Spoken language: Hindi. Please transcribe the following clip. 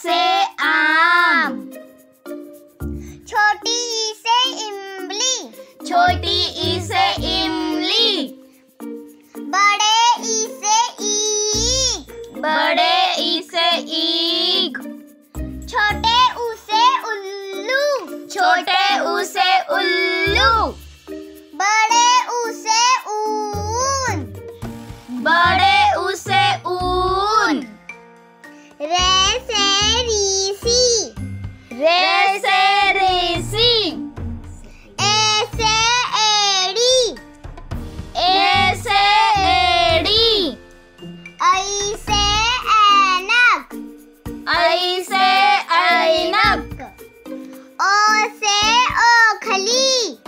से आम। छोटी ई से इमली। छोटी ई से इमली। बड़े ई से ईख बड़े ई से ईख छोटे ऊ से उल्लू। छोटे ऊ से उल्लू। बड़े ऊ से ऊन। बड़े Khali.